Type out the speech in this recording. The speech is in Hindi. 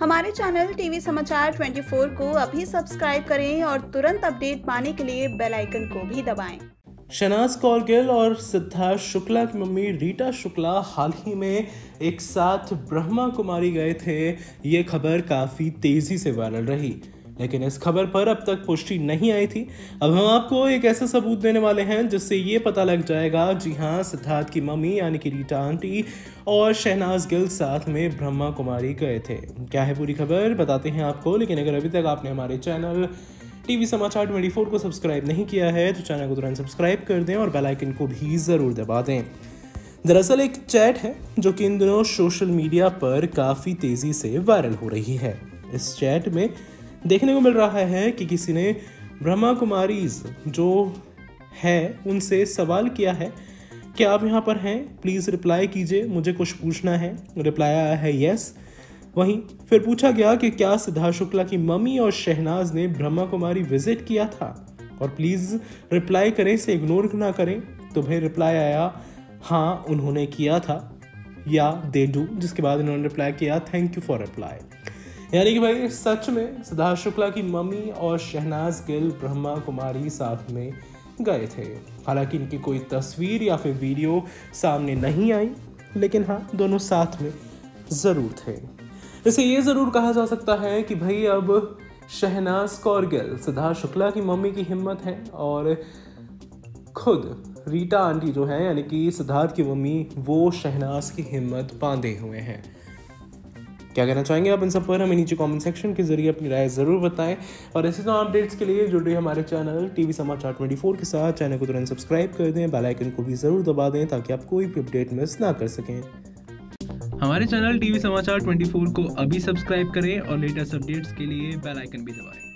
हमारे चैनल टीवी समाचार 24 को अभी सब्सक्राइब करें और तुरंत अपडेट पाने के लिए बेल आइकन को भी दबाएँ। शनाज कौर गिल और सिद्धार्थ शुक्ला की मम्मी रीटा शुक्ला हाल ही में एक साथ ब्रह्मा कुमारी गए थे ये खबर काफ़ी तेज़ी से वायरल रही लेकिन इस खबर पर अब तक पुष्टि नहीं आई थी। अब हम आपको एक ऐसा सबूत देने वाले हैं, जिससे ये पता लग जाएगा, जी हाँ सिद्धार्थ की मम्मी, यानी कि रीटा आंटी और शहनाज गिल साथ में ब्रह्मा कुमारी गए थे। क्या है पूरी खबर? बताते हैं आपको, लेकिन अगर अभी तक आपने हमारे चैनल टीवी समाचार 24 को सब्सक्राइब नहीं किया है तो चैनल को तुरंत सब्सक्राइब कर दें और बेल आइकन को भी ज़रूर दबा दें। दरअसल एक चैट है, जो कि इन दिनों सोशल मीडिया पर काफ़ी तेज़ी से वायरल हो रही है। इस चैट में देखने को मिल रहा है कि किसी ने ब्रह्मा कुमारीज जो है, उनसे सवाल किया है कि आप यहाँ पर हैं? प्लीज़ रिप्लाई कीजिए, मुझे कुछ पूछना है। रिप्लाई आया है, यस। वहीं फिर पूछा गया कि क्या सिद्धार्थ शुक्ला की मम्मी और शहनाज ने ब्रह्मा कुमारी विज़िट किया था? और प्लीज़ रिप्लाई करें से इग्नोर ना करें। तो भाई रिप्लाई आया हाँ उन्होंने किया था। या, दे डू जिसके बाद इन्होंने रिप्लाई किया थैंक यू फॉर रिप्लाई यानी कि भाई, सच में सिद्धार्थ शुक्ला की मम्मी और शहनाज गिल ब्रह्मा कुमारी साथ में गए थे। हालाँकि इनकी कोई तस्वीर या फिर वीडियो सामने नहीं आई, लेकिन हाँ दोनों साथ में ज़रूर थे। इसे ये ज़रूर कहा जा सकता है कि भाई, अब शहनाज कौर गिल सिद्धार्थ शुक्ला की मम्मी की हिम्मत है और खुद रीटा आंटी जो है, यानी कि सिद्धार्थ की मम्मी, वो शहनाज की हिम्मत बांधे हुए हैं। क्या कहना चाहेंगे आप इन सब पर? हमें नीचे कमेंट सेक्शन के ज़रिए अपनी राय ज़रूर बताएँ। और ऐसे तो अपडेट्स के लिए जुड़े हमारे चैनल टीवी समाचार 24 के साथ। चैनल को तुरंत सब्सक्राइब कर दें बेल आइकन को भी ज़रूर दबा दें ताकि आप कोई भी अपडेट मिस ना कर सकें। हमारे चैनल टीवी समाचार 24 को अभी सब्सक्राइब करें और लेटेस्ट अपडेट्स के लिए बेल आइकन भी दबाएँ।